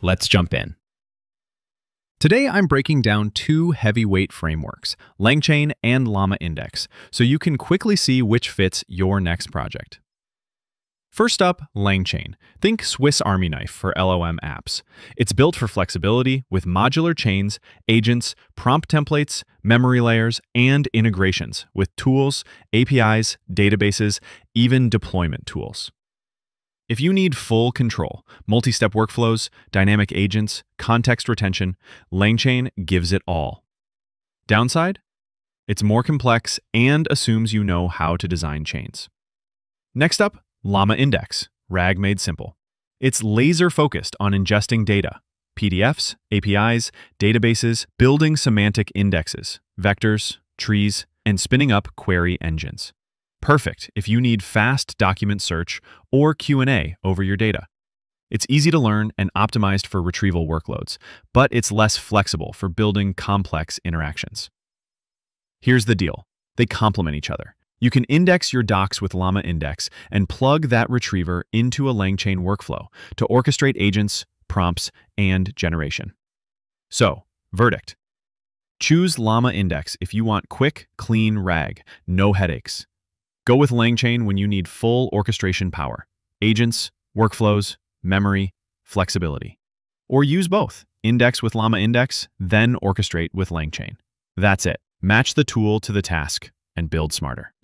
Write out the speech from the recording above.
Let's jump in. Today, I'm breaking down two heavyweight frameworks, LangChain and LlamaIndex, so you can quickly see which fits your next project. First up, LangChain. Think Swiss Army knife for LLM apps. It's built for flexibility with modular chains, agents, prompt templates, memory layers, and integrations with tools, APIs, databases, even deployment tools. If you need full control, multi-step workflows, dynamic agents, context retention, LangChain gives it all. Downside? It's more complex and assumes you know how to design chains. Next up, LlamaIndex, RAG made simple. It's laser focused on ingesting data, PDFs, APIs, databases, building semantic indexes, vectors, trees, and spinning up query engines. Perfect if you need fast document search or Q&A over your data. It's easy to learn and optimized for retrieval workloads, but it's less flexible for building complex interactions. Here's the deal. They complement each other. You can index your docs with LlamaIndex and plug that retriever into a LangChain workflow to orchestrate agents, prompts, and generation. So, verdict. Choose LlamaIndex if you want quick, clean RAG, no headaches. Go with LangChain when you need full orchestration power, agents, workflows, memory, flexibility. Or use both, index with LlamaIndex, then orchestrate with LangChain. That's it. Match the tool to the task and build smarter.